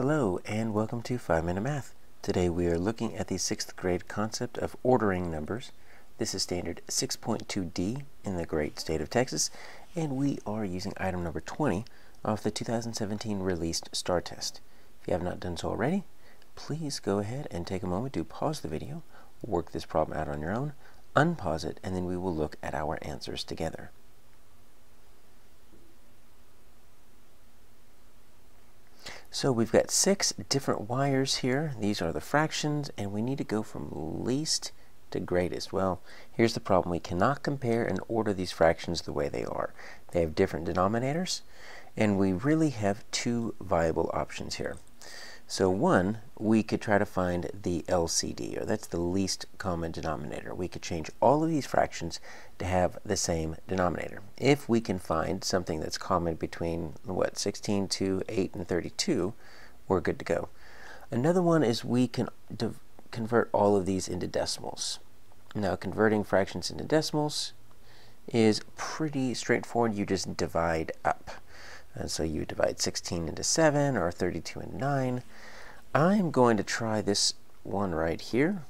Hello and welcome to 5 Minute Math. Today we are looking at the 6th grade concept of ordering numbers. This is standard 6.2D in the great state of Texas and we are using item number 20 of the 2017 released STAAR test. If you have not done so already, please go ahead and take a moment to pause the video, work this problem out on your own, unpause it, and then we will look at our answers together. So we've got six different wires here. These are the fractions, and we need to go from least to greatest. Well, here's the problem. We cannot compare and order these fractions the way they are. They have different denominators, and we really have two viable options here. So one, we could try to find the LCD, or that's the least common denominator. We could change all of these fractions to have the same denominator. If we can find something that's common between, what, 16 to 8 and 32, we're good to go. Another one is we can convert all of these into decimals. Now, converting fractions into decimals is pretty straightforward. You just divide up. And so you divide 16 into 7 or 32 into 9. I'm going to try this one right here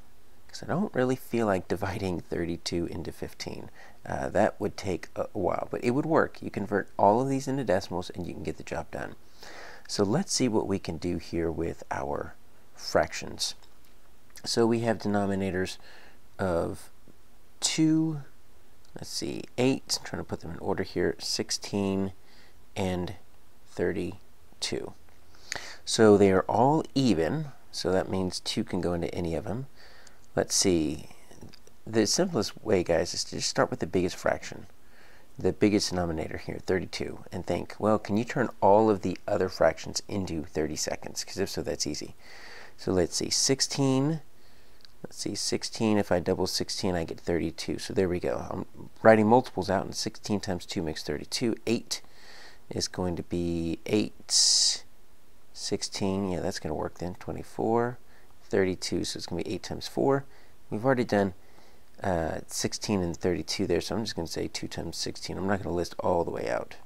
because I don't really feel like dividing 32 into 15. Uh, that would take a while, but it would work. You convert all of these into decimals and you can get the job done. So let's see what we can do here with our fractions. So we have denominators of 2, let's see, 8, I'm trying to put them in order here, 16, and 32. So they are all even, so that means 2 can go into any of them. Let's see. The simplest way, guys, is to just start with the biggest fraction, the biggest denominator here, 32, and think, well, can you turn all of the other fractions into 30 seconds? Because if so, that's easy. So let's see, 16, let's see, 16, if I double 16, I get 32. So there we go. I'm writing multiples out, and 16 times 2 makes 32. 8 is going to be 8, 16, yeah, that's going to work then. 24, 32, so it's going to be 8 times 4. We've already done uh, 16 and 32 there, so I'm just going to say 2 times 16. I'm not going to list all the way out.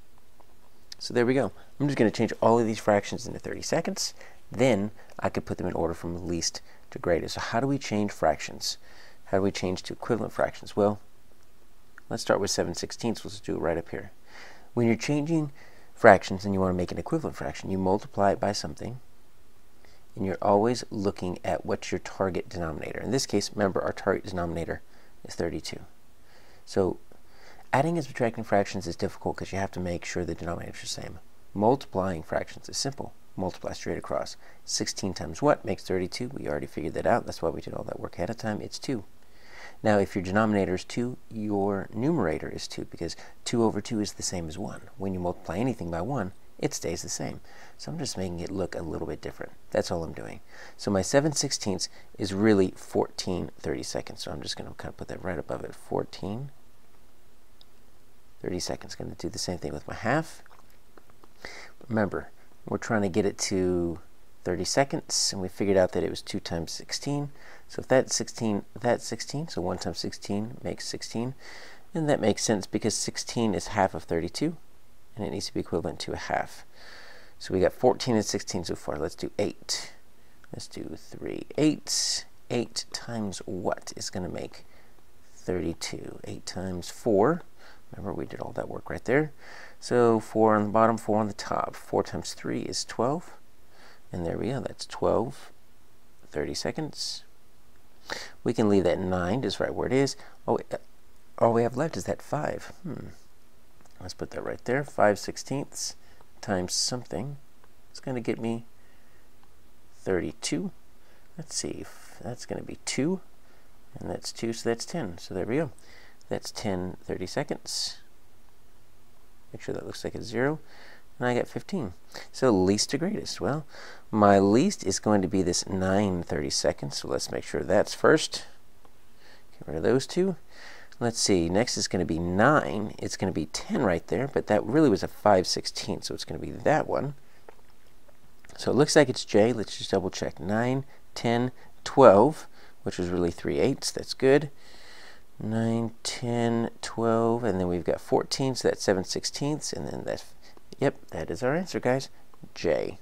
So there we go. I'm just going to change all of these fractions into 30 seconds. Then I could put them in order from least to greatest. So how do we change fractions? How do we change to equivalent fractions? Well, let's start with 7 sixteenths. Let's do it right up here. When you're changing fractions and you want to make an equivalent fraction, you multiply it by something, and you're always looking at what's your target denominator. In this case, remember, our target denominator is 32. So adding and subtracting fractions is difficult because you have to make sure the denominators are the same. Multiplying fractions is simple. Multiply straight across. 16 times what makes 32? We already figured that out. That's why we did all that work ahead of time. It's 2. Now, if your denominator is 2, your numerator is 2, because 2 over 2 is the same as 1. When you multiply anything by 1, it stays the same. So I'm just making it look a little bit different. That's all I'm doing. So my 7 sixteenths is really 14 30 seconds. So I'm just going to kind of put that right above it. 14 30 seconds. Going to do the same thing with my half. Remember, we're trying to get it to 30 seconds, and we figured out that it was 2 times 16. So if that's 16, that's 16, so 1 times 16 makes 16. And that makes sense because 16 is half of 32, and it needs to be equivalent to a half. So we got 14 and 16 so far. Let's do 8. Let's do 3 eighths. 8 times what is going to make 32? 8 times 4. Remember, we did all that work right there. So 4 on the bottom, 4 on the top. 4 times 3 is 12. And there we go. That's 12. 30 seconds. We can leave that 9 just right where it is. Oh, all we have left is that 5. Hmm. Let's put that right there. 5 sixteenths times something. It's going to get me 32. Let's see. if That's going to be 2. And that's 2, so that's 10. So there we go. That's 10 30 seconds. Make sure that looks like a 0 and I get 15. So least to greatest. Well, my least is going to be this 9 30 seconds, so let's make sure that's first. Get rid of those two. Let's see, next is going to be 9. It's going to be 10 right there, but that really was a 5 16, so it's going to be that one. So it looks like it's J. Let's just double check. 9, 10, 12, which was really 3 eighths. That's good. 9, 10, 12, and then we've got 14, so that's 7 sixteenths, and then that's Yep, that is our answer, guys. J.